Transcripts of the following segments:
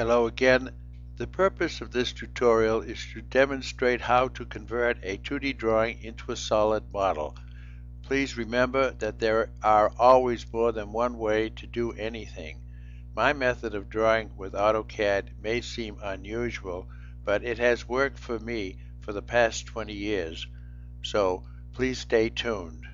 Hello again. The purpose of this tutorial is to demonstrate how to convert a 2D drawing into a solid model. Please remember that there are always more than one way to do anything. My method of drawing with AutoCAD may seem unusual, but it has worked for me for the past 20 years. So please stay tuned.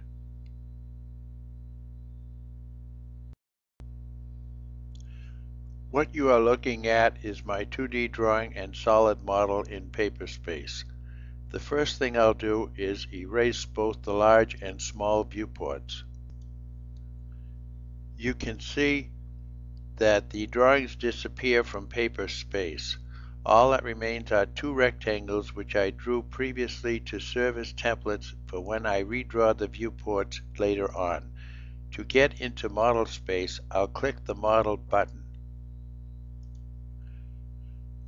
What you are looking at is my 2D drawing and solid model in Paperspace. The first thing I'll do is erase both the large and small viewports. You can see that the drawings disappear from Paperspace. All that remains are two rectangles which I drew previously to serve as templates for when I redraw the viewports later on. To get into model space, I'll click the model button.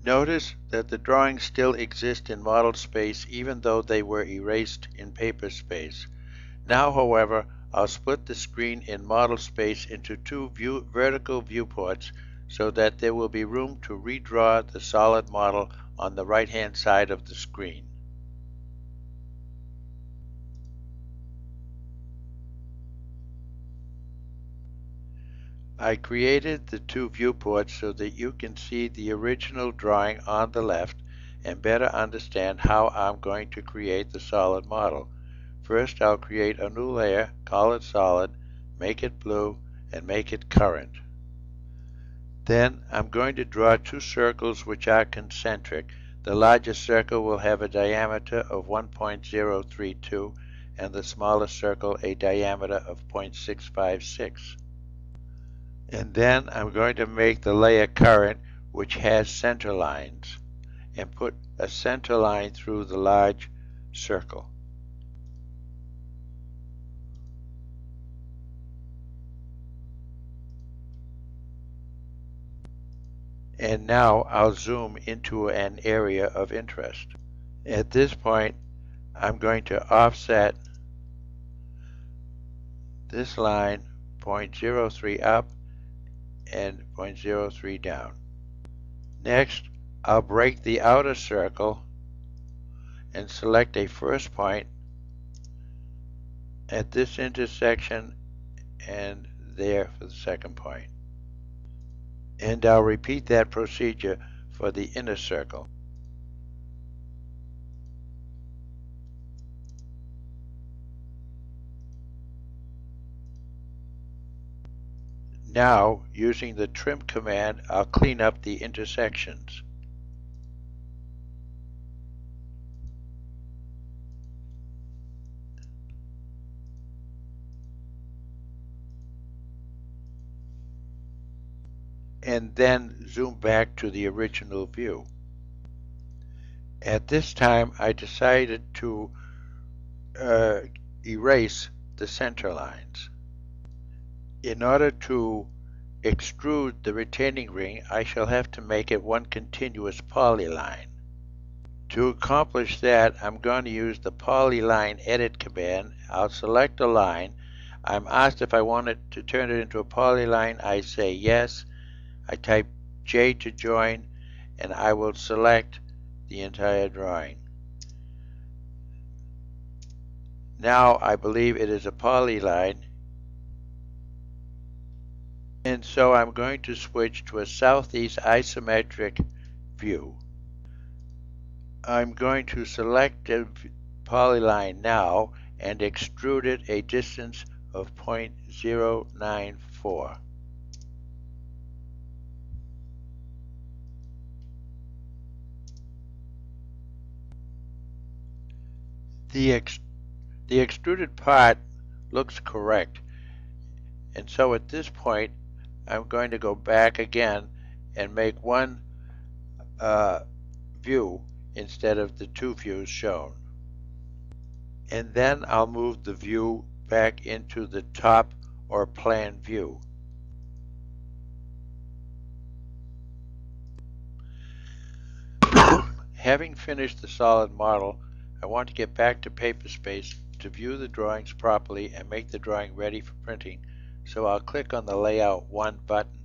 Notice that the drawings still exist in model space even though they were erased in paper space. Now, however, I'll split the screen in model space into two view vertical viewports so that there will be room to redraw the solid model on the right hand side of the screen. I created the two viewports so that you can see the original drawing on the left and better understand how I'm going to create the solid model. First I'll create a new layer, call it solid, make it blue, and make it current. Then I'm going to draw two circles which are concentric. The largest circle will have a diameter of 1.032 and the smallest circle a diameter of 0.656 and then I'm going to make the layer current which has center lines and put a center line through the large circle. And now I'll zoom into an area of interest. At this point, I'm going to offset this line 0.03 up and 0.03 down. Next, I'll break the outer circle and select a first point at this intersection and there for the second point. And I'll repeat that procedure for the inner circle. Now, using the trim command, I'll clean up the intersections. and then zoom back to the original view. At this time I decided to uh, erase the center lines. In order to extrude the retaining ring, I shall have to make it one continuous polyline. To accomplish that, I'm going to use the polyline edit command. I'll select a line. I'm asked if I want to turn it into a polyline. I say yes. I type J to join, and I will select the entire drawing. Now I believe it is a polyline and so I'm going to switch to a southeast isometric view. I'm going to select a polyline now and extrude it a distance of 0.094. The, ex the extruded part looks correct and so at this point I'm going to go back again and make one uh, view instead of the two views shown. And then I'll move the view back into the top or plan view. Having finished the solid model, I want to get back to Paperspace to view the drawings properly and make the drawing ready for printing so I'll click on the Layout 1 button.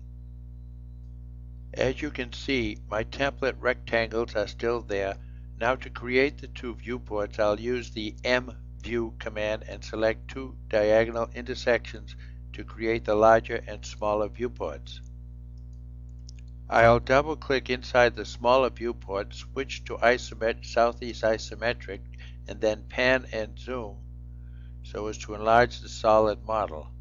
As you can see, my template rectangles are still there. Now to create the two viewports, I'll use the M View command and select two diagonal intersections to create the larger and smaller viewports. I'll double click inside the smaller viewport, switch to isomet southeast isometric, and then pan and zoom so as to enlarge the solid model.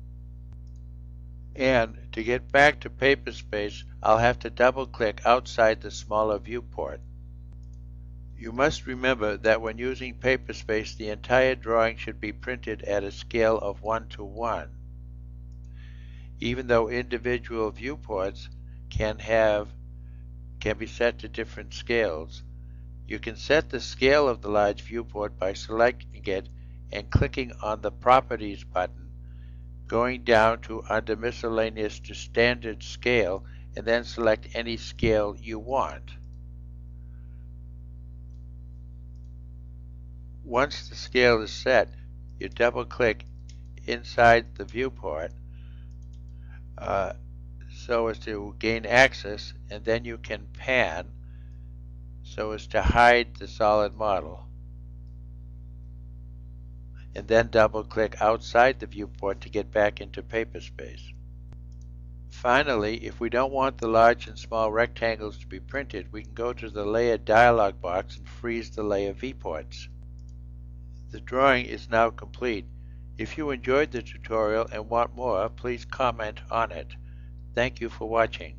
And to get back to paper space, I'll have to double click outside the smaller viewport. You must remember that when using paper space, the entire drawing should be printed at a scale of 1 to 1. Even though individual viewports can have can be set to different scales. You can set the scale of the large viewport by selecting it and clicking on the Properties button, going down to under Miscellaneous to Standard Scale, and then select any scale you want. Once the scale is set, you double click inside the viewport uh, so as to gain access and then you can pan so as to hide the solid model and then double click outside the viewport to get back into Paperspace. Finally, if we don't want the large and small rectangles to be printed, we can go to the Layer dialog box and freeze the layer viewports. The drawing is now complete. If you enjoyed the tutorial and want more, please comment on it. Thank you for watching.